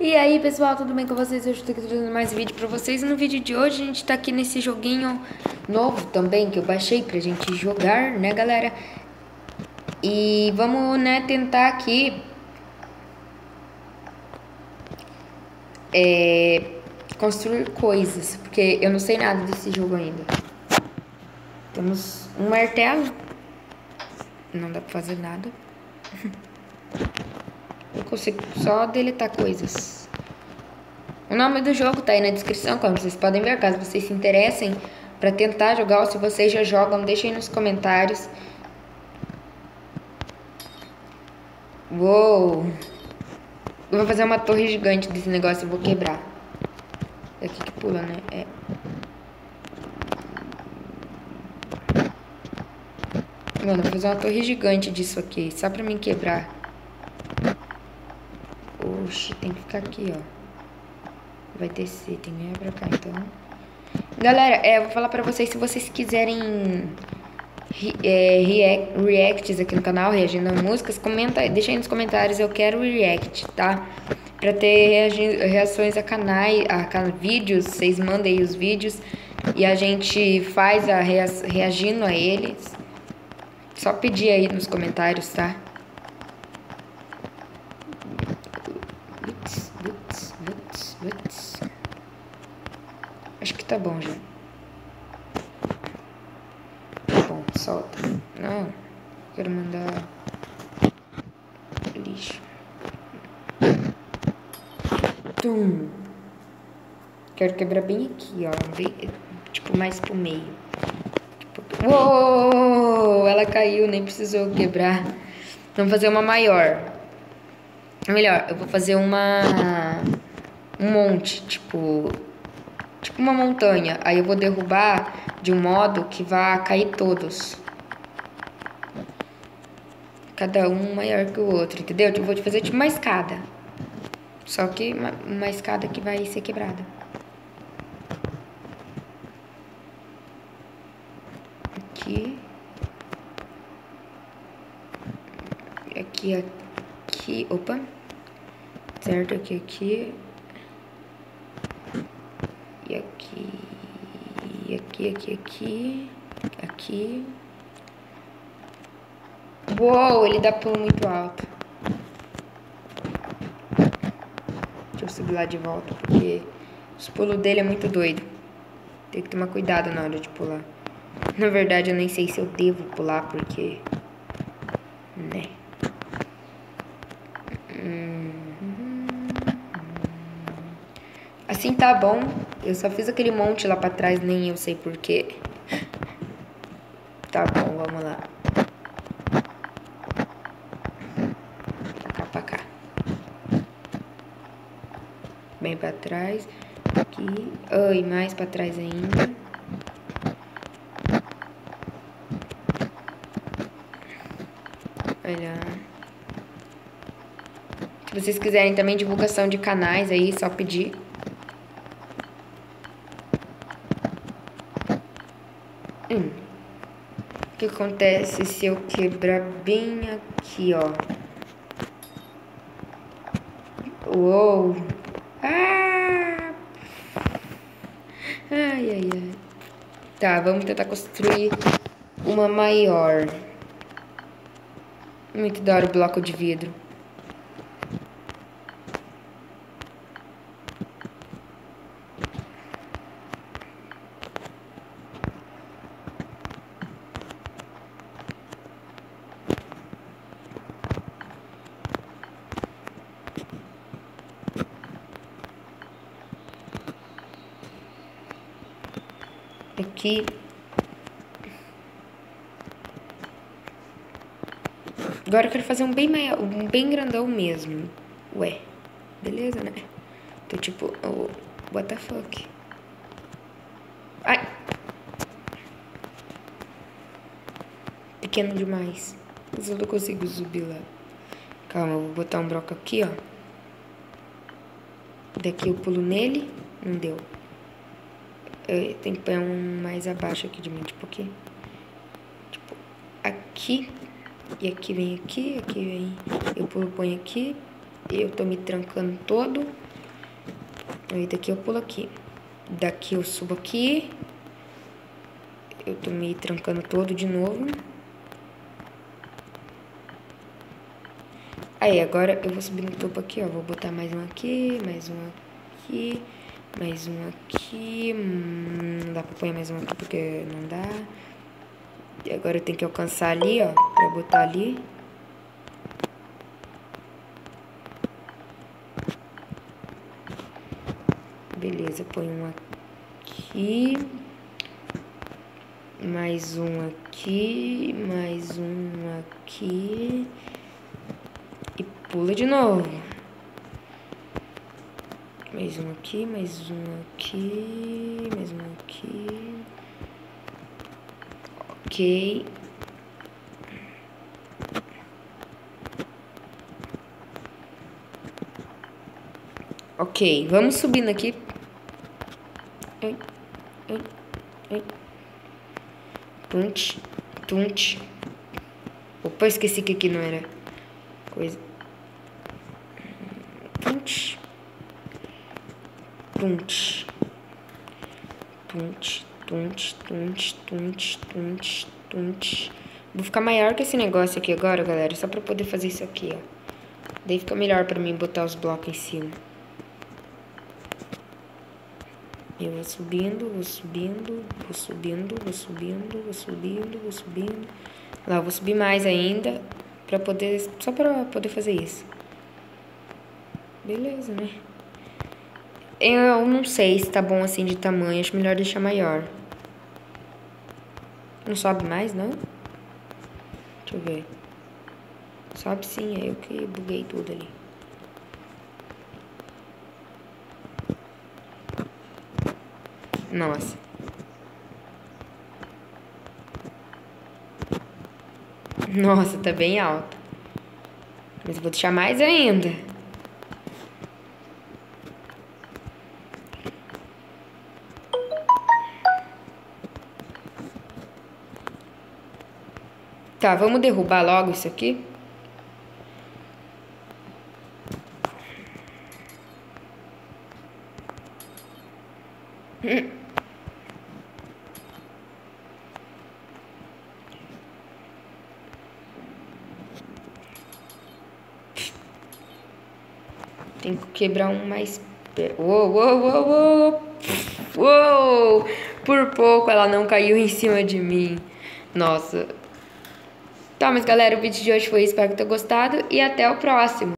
E aí pessoal, tudo bem com vocês? Eu estou aqui trazendo mais vídeo pra vocês. E no vídeo de hoje a gente tá aqui nesse joguinho novo também que eu baixei pra gente jogar, né galera? E vamos, né, tentar aqui é, construir coisas, porque eu não sei nada desse jogo ainda. Temos um martelo, não dá pra fazer nada. Consigo só deletar coisas. O nome do jogo tá aí na descrição, como vocês podem ver, caso vocês se interessem para tentar jogar, ou se vocês já jogam, deixem nos comentários. Uou! Eu vou fazer uma torre gigante desse negócio e vou quebrar. É aqui que pula, né? É. Mano, vou fazer uma torre gigante disso aqui, só pra mim quebrar. Oxi, tem que ficar aqui, ó. Vai descer, tem que vir pra cá, então. Galera, é, eu vou falar pra vocês, se vocês quiserem é, react, reacts aqui no canal, reagindo a músicas, comenta, deixa aí nos comentários, eu quero react, tá? Pra ter reagi, reações a canais, a, a vídeos, vocês mandem aí os vídeos e a gente faz a rea, reagindo a eles. Só pedir aí nos comentários, tá? Acho que tá bom já. Tá bom, solta. Não, quero mandar lixo. Tum. Quero quebrar bem aqui, ó. Bem, tipo, mais pro meio. Tipo, uou! Ela caiu, nem precisou quebrar. Vamos fazer uma maior. Melhor, eu vou fazer uma... Um monte, tipo tipo uma montanha. Aí eu vou derrubar de um modo que vá cair todos. Cada um maior que o outro, entendeu? Eu vou fazer tipo uma escada. Só que uma, uma escada que vai ser quebrada. Aqui. Aqui, aqui. Opa. Certo, aqui, aqui. E aqui, aqui, aqui, aqui, aqui. Uou, ele dá pulo muito alto. Deixa eu subir lá de volta, porque os pulos dele é muito doido. Tem que tomar cuidado na hora de pular. Na verdade, eu nem sei se eu devo pular, porque... Né? Uhum. Assim tá bom. Eu só fiz aquele monte lá pra trás, nem eu sei porquê. Tá bom, vamos lá. Pra cá, pra cá. Bem pra trás. Aqui. Ai, mais pra trás ainda. Olha. Se vocês quiserem também divulgação de canais aí, só pedir. Hum. O que acontece se eu quebrar bem aqui, ó? Uou! Ah! Ai, ai, ai. Tá, vamos tentar construir uma maior. Muito da hora o bloco de vidro. Aqui. Agora eu quero fazer um bem maior, um bem grandão mesmo. Ué, beleza, né? Tô tipo, oh, what the fuck? Ai! Pequeno demais. Mas eu não consigo subir lá. Calma, eu vou botar um bloco aqui, ó. Daqui eu pulo nele. Não deu. Eu tenho que pôr um mais abaixo aqui de mim, tipo aqui. Tipo, aqui. E aqui vem aqui, aqui vem. Eu pulo, ponho aqui. Eu tô me trancando todo. Aí daqui eu pulo aqui. Daqui eu subo aqui. Eu tô me trancando todo de novo. Aí, agora eu vou subir no topo aqui, ó. Vou botar mais um aqui, mais um aqui, mais um aqui. Hum, não dá pra pôr mais um aqui porque não dá. E agora eu tenho que alcançar ali, ó, pra botar ali. Beleza, põe um aqui. Mais um aqui, mais um aqui. Pula de novo. Mais um aqui, mais um aqui, mais um aqui. Ok. Ok, vamos subindo aqui. Ai, ai. Opa, esqueci que aqui não era coisa. Tunte. Tunte. Tunte, tunte, tunte, tunte, tunte, tunte. Vou ficar maior que esse negócio aqui agora, galera. Só pra poder fazer isso aqui, ó. Daí fica melhor pra mim botar os blocos em cima. Eu vou subindo, vou subindo, vou subindo, vou subindo, vou subindo, vou subindo. Lá, eu vou subir mais ainda, pra poder, só pra poder fazer isso. Beleza, né? Eu não sei se tá bom assim de tamanho, acho melhor deixar maior. Não sobe mais, não? Deixa eu ver. Sobe sim, é eu que buguei tudo ali. Nossa. Nossa, tá bem alto. Mas eu vou deixar mais ainda. Tá, vamos derrubar logo isso aqui. Hum. Tem que quebrar um mais... Uou, uou, uou, uou! Uou! Por pouco ela não caiu em cima de mim. Nossa. Tá, mas galera, o vídeo de hoje foi isso. Espero que tenham gostado. E até o próximo.